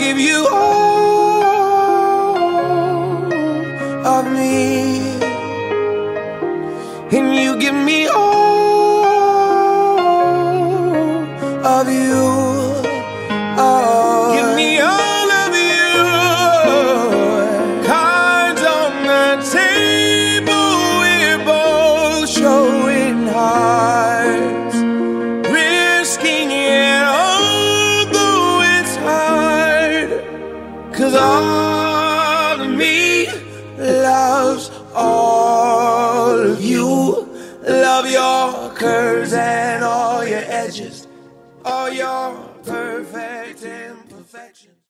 give you all of me. And you give me all of you. Cause all of me loves all of you. Love your curves and all your edges, all your perfect imperfections.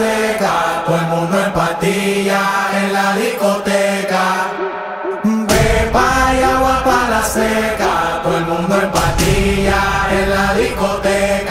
Seca, todo el mundo en patilla en la discoteca. Pepa y agua para la seca, todo el mundo en patilla en la discoteca.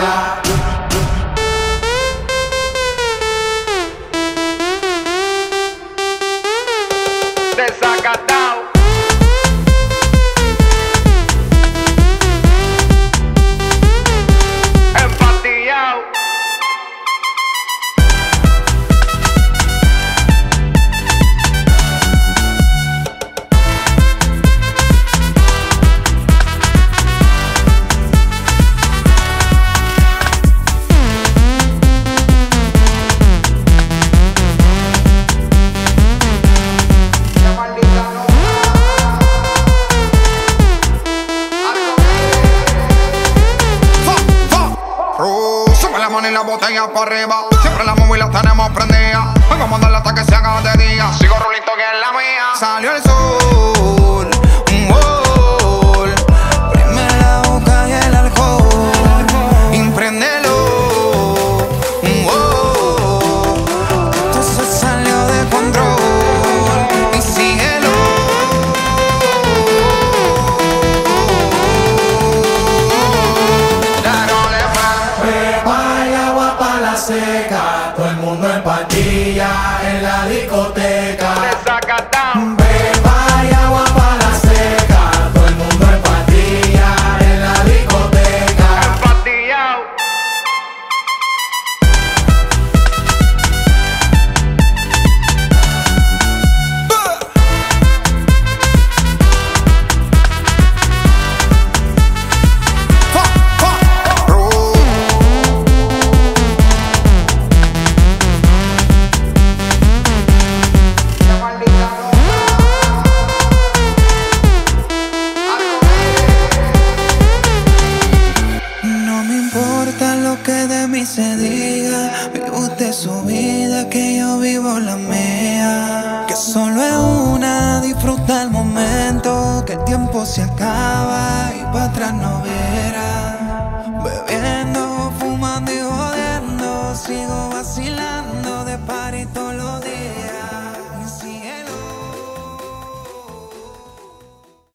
La botella para arriba. Siempre la móvil la tenemos prendida. Vengo a mandarla hasta que se haga de día. Sigo rulito que es la mía. Salió el sol, en la discoteca. mí se diga Vive usted su vida, que yo vivo la mía. Que solo es una, disfruta el momento Que el tiempo se acaba y para atrás no verá Bebiendo, fumando y jodiendo, sigo